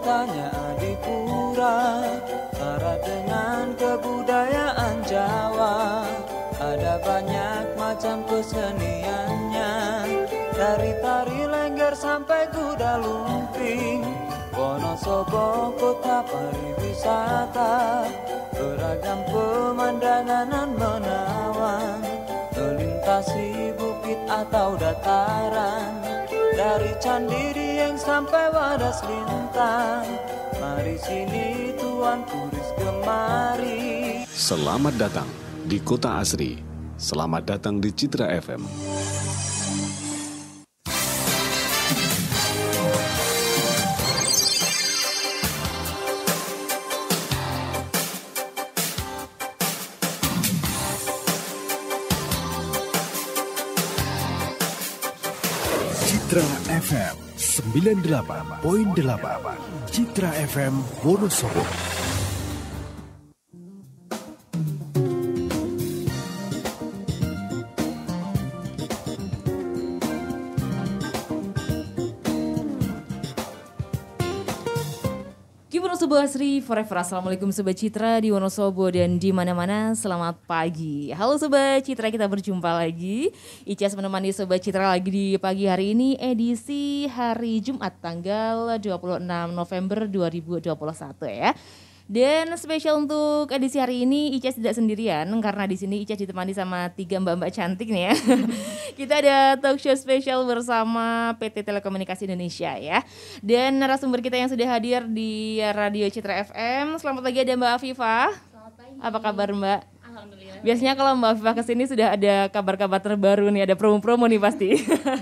kotanya Adipura Syarat dengan kebudayaan Jawa. Ada banyak macam keseniannya Dari tari lengger sampai kuda lumping. Wonosobo kota pariwisata Beragam pemandangan menawan. Melintasi bukit atau dataran Dari Candi Dieng sampai Wadas Lintang Mari sini Tuan turis gemari Selamat datang di Kota Asri. Selamat datang di Citra FM. Citra FM 98.8 Citra FM Wonosobo Sobat Asri, forever. Assalamualaikum Sobat Citra di Wonosobo dan di mana-mana. Selamat pagi. Halo Sobat Citra, kita berjumpa lagi. Icas menemani Sobat Citra lagi di pagi hari ini Edisi hari Jumat tanggal 26 November 2021 ya dan spesial untuk edisi hari ini Ica tidak sendirian karena di sini Ica ditemani sama tiga mbak-mbak cantik nih ya. Kita ada talk show spesial bersama PT Telekomunikasi Indonesia ya. Dan narasumber kita yang sudah hadir di Radio Citra FM. Selamat pagi ada Mbak Afifah. Selamat pagi. Apa kabar Mbak? Alhamdulillah. Biasanya kalau Mbak Afifah ke sini sudah ada kabar-kabar terbaru nih, ada promo-promo nih pasti.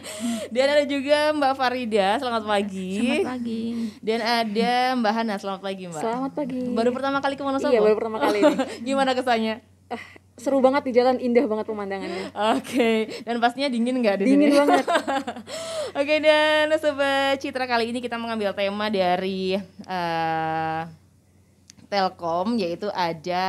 Dan ada juga Mbak Farida, selamat pagi. Selamat pagi. Dan ada Mbak Hana, selamat pagi Mbak. Selamat pagi. Baru pertama kali ke Wonosobo? Iya, baru pertama kali ini. Gimana kesannya? Ah, seru banget di jalan, indah banget pemandangannya. Oke, dan pastinya dingin nggak di Dingin sini? banget. Oke, dan Sobat Citra kali ini kita mengambil tema dari eh, Telkom, yaitu ada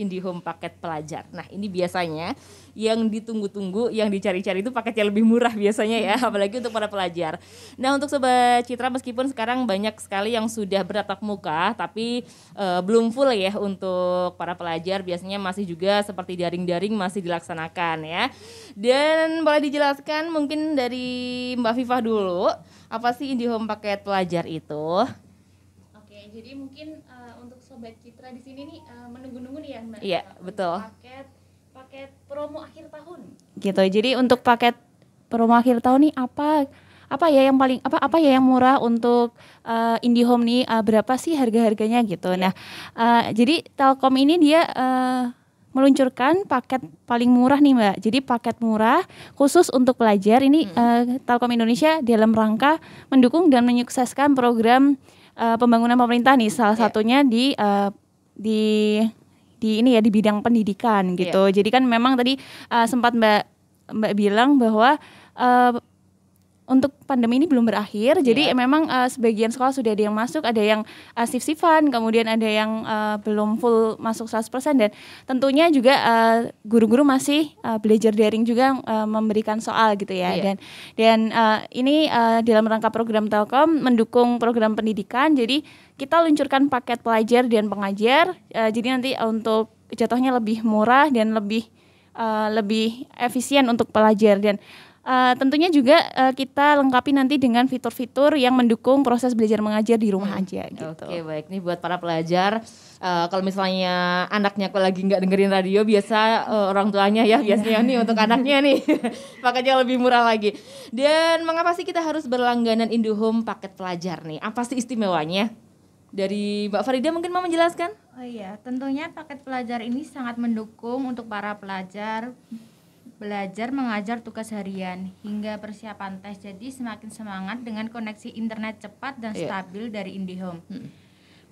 IndiHome paket pelajar. Nah, ini biasanya yang ditunggu-tunggu, yang dicari-cari itu paketnya lebih murah biasanya ya, apalagi untuk para pelajar. Nah, untuk Sobat Citra meskipun sekarang banyak sekali yang sudah bertatap muka, tapi eh, belum full ya untuk para pelajar. Biasanya masih juga seperti daring-daring masih dilaksanakan ya. Dan boleh dijelaskan mungkin dari Mbak Viva dulu, apa sih IndiHome paket pelajar itu? Oke, jadi mungkin uh, untuk sobat Citra di sini nih uh, menunggu-nunggu ya Mbak. Iya, betul. Paket paket promo akhir tahun. gitu. Jadi untuk paket promo akhir tahun nih apa apa ya yang paling apa apa ya yang murah untuk uh, IndiHome nih uh, berapa sih harga-harganya gitu. Nah, uh, jadi Telkom ini dia uh, meluncurkan paket paling murah nih Mbak. Jadi paket murah khusus untuk pelajar ini uh, Telkom Indonesia dalam rangka mendukung dan menyukseskan program uh, pembangunan pemerintah nih salah Iya. satunya di uh, di di ini ya di bidang pendidikan gitu. Jadi kan memang tadi uh, sempat Mbak Mbak bilang bahwa uh, untuk pandemi ini belum berakhir, jadi memang uh, sebagian sekolah sudah ada yang masuk, ada yang uh, shift-shiftan, kemudian ada yang uh, belum full masuk 100% dan tentunya juga uh, guru-guru masih uh, belajar daring juga uh, memberikan soal gitu ya. Iya. Dan dan uh, ini uh, dalam rangka program Telkom mendukung program pendidikan, jadi kita luncurkan paket pelajar dan pengajar, uh, jadi nanti untuk jatuhnya lebih murah dan lebih uh, lebih efisien untuk pelajar. Dan uh, tentunya juga uh, kita lengkapi nanti dengan fitur-fitur yang mendukung proses belajar mengajar di rumah aja gitu. Oke baik. Nih buat para pelajar eh, kalau misalnya anaknya kalau lagi nggak dengerin radio biasa eh, orang tuanya ya biasanya nih untuk anaknya nih. Paketnya lebih murah lagi. Dan mengapa sih kita harus berlangganan IndoHome paket pelajar nih? Apa sih istimewanya? Dari Mbak Farida mungkin mau menjelaskan? Oh iya, tentunya paket pelajar ini sangat mendukung untuk para pelajar belajar mengajar tugas harian hingga persiapan tes. Jadi semakin semangat dengan koneksi internet cepat dan Iya. stabil dari IndiHome.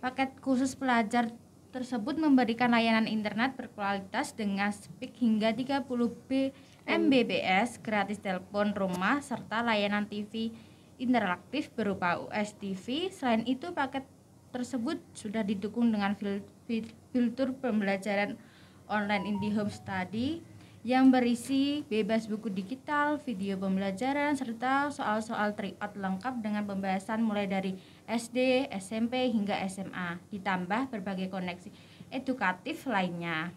Paket khusus pelajar tersebut memberikan layanan internet berkualitas dengan speed hingga 30 B Mbps, gratis telepon rumah serta layanan TV interaktif berupa US TV. Selain itu paket tersebut sudah didukung dengan fil- fil- fitur pembelajaran online IndiHome Study yang berisi bebas buku digital, video pembelajaran, serta soal-soal tryout lengkap dengan pembahasan mulai dari SD, SMP, hingga SMA, ditambah berbagai koneksi edukatif lainnya.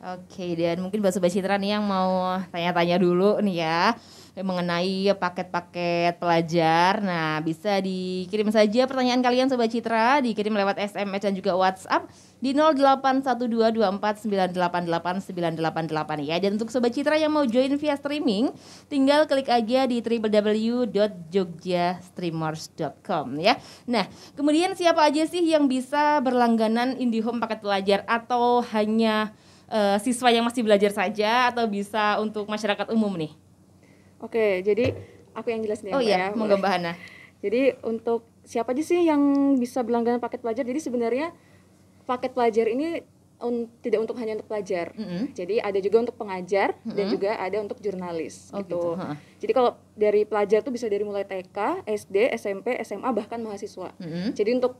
Oke, dan mungkin Mbak Sobat Citra nih yang mau tanya-tanya dulu nih ya mengenai paket-paket pelajar. Nah, bisa dikirim saja pertanyaan kalian Sobat Citra, dikirim lewat SMS dan juga WhatsApp di 081224988988 ya. Dan untuk Sobat Citra yang mau join via streaming, tinggal klik aja di www.jogjastreamers.com ya. Nah, kemudian siapa aja sih yang bisa berlangganan IndiHome paket pelajar atau hanya eh, siswa yang masih belajar saja atau bisa untuk masyarakat umum nih? Oke, jadi aku yang jelasin ya. Oh iya, ya, monggo. Mbak Hana. Jadi untuk siapa aja sih yang bisa berlangganan paket pelajar? Jadi sebenarnya paket pelajar ini un- tidak untuk hanya untuk pelajar. Mm-mm. Jadi ada juga untuk pengajar dan juga ada untuk jurnalis Oh, gitu. gitu, ha. Jadi kalau dari pelajar tuh bisa dari mulai TK, SD, SMP, SMA bahkan mahasiswa. Mm-mm. Jadi untuk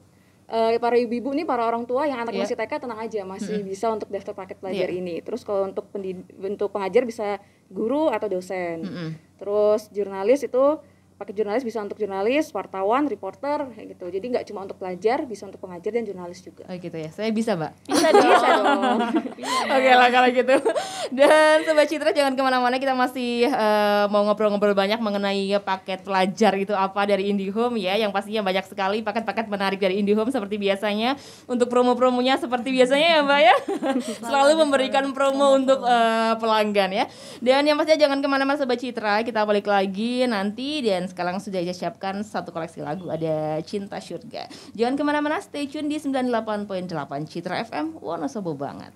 eh, para ibu-ibu nih para orang tua yang anak Iya. masih TK tenang aja masih bisa untuk daftar paket pelajar Iya. ini. Terus kalau untuk pendid- untuk pengajar bisa guru atau dosen. Mm-mm. Terus jurnalis itu paket jurnalis bisa untuk jurnalis, wartawan, reporter kayak gitu. Jadi nggak cuma untuk pelajar, bisa untuk pengajar dan jurnalis juga. Oh gitu ya, saya bisa Mbak. Bisa dong. Bisa dong. Oke lah kalau gitu. Dan Sobat Citra jangan ke mana-mana, kita masih eh, mau ngobrol-ngobrol banyak mengenai paket pelajar itu apa dari IndiHome ya. Yang pastinya banyak sekali paket-paket menarik dari IndiHome seperti biasanya. Untuk promo-promonya seperti biasanya ya Mbak ya. Selalu memberikan promo untuk eh, pelanggan ya. Dan yang pastinya jangan ke mana-mana Sobat Citra, kita balik lagi nanti dan sekarang sudah saya siapkan satu koleksi lagu ada Cinta Surga. Jangan ke mana-mana, stay tune di 98.8 Citra FM, Wonosobo banget.